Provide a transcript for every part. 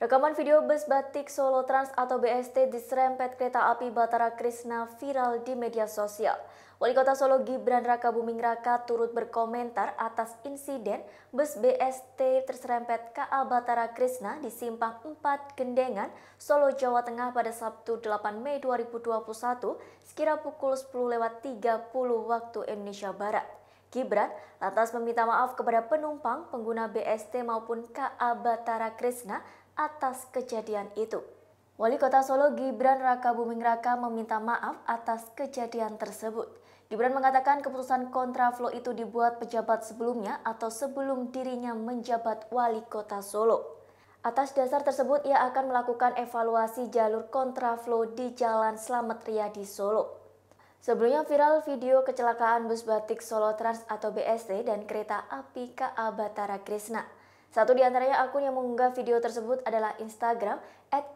Rekaman video bus batik Solo Trans atau BST diserempet kereta api Batara Krishna viral di media sosial. Wali Kota Solo Gibran Raka Buming Raka turut berkomentar atas insiden bus BST terserempet KA Batara Krishna di Simpang 4 Gendengan, Solo, Jawa Tengah pada Sabtu 8 Mei 2021 sekira pukul 10 lewat 30 waktu Indonesia Barat. Gibran lantas meminta maaf kepada penumpang, pengguna BST maupun KA Batara Krishna atas kejadian itu. Wali Kota Solo Gibran Raka Buming Raka meminta maaf atas kejadian tersebut. Gibran mengatakan keputusan kontraflow itu dibuat pejabat sebelumnya atau sebelum dirinya menjabat wali kota Solo. Atas dasar tersebut, ia akan melakukan evaluasi jalur kontraflow di Jalan Slamet Riyadi Solo. Sebelumnya viral video kecelakaan bus batik Solo Trans atau BST dan kereta api KA Batara Krishna. Satu di antaranya akun yang mengunggah video tersebut adalah Instagram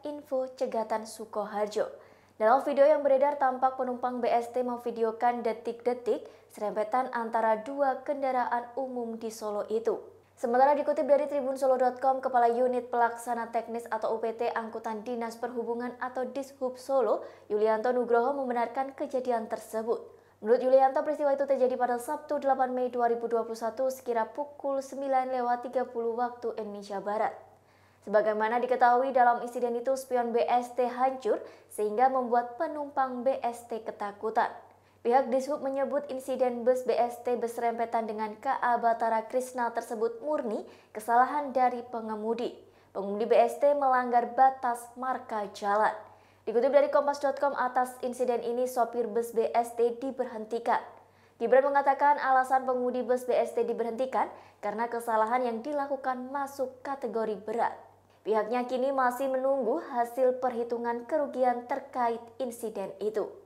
@info Cegatan Sukoharjo. Dalam video yang beredar tampak penumpang BST memvideokan detik-detik serempetan antara dua kendaraan umum di Solo itu. Sementara dikutip dari tribunsolo.com, Kepala Unit Pelaksana Teknis atau UPT Angkutan Dinas Perhubungan atau Dishub Solo, Yulianto Nugroho membenarkan kejadian tersebut. Menurut Yulianto, peristiwa itu terjadi pada Sabtu 8 Mei 2021 sekira pukul 9 lewat 30 waktu Indonesia Barat. Sebagaimana diketahui dalam insiden itu spion BST hancur sehingga membuat penumpang BST ketakutan. Pihak Dishub menyebut insiden bus BST beserempetan dengan KA Batara Krishna tersebut murni kesalahan dari pengemudi. Pengemudi BST melanggar batas marka jalan. Dikutip dari kompas.com atas insiden ini sopir bus BST diberhentikan. Gibran mengatakan alasan pengemudi bus BST diberhentikan karena kesalahan yang dilakukan masuk kategori berat. Pihaknya kini masih menunggu hasil perhitungan kerugian terkait insiden itu.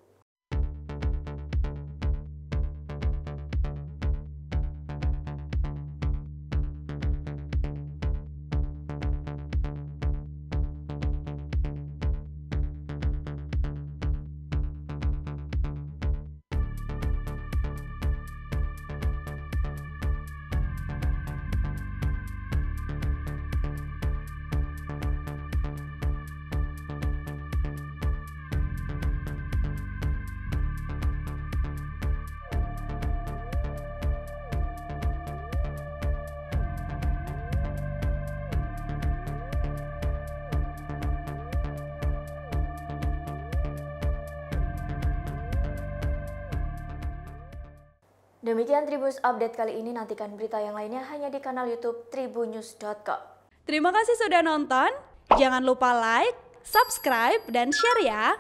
Demikian Tribunnews Update kali ini. Nantikan berita yang lainnya hanya di kanal YouTube tribunnews.com. Terima kasih sudah nonton. Jangan lupa like, subscribe, dan share ya.